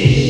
Hey.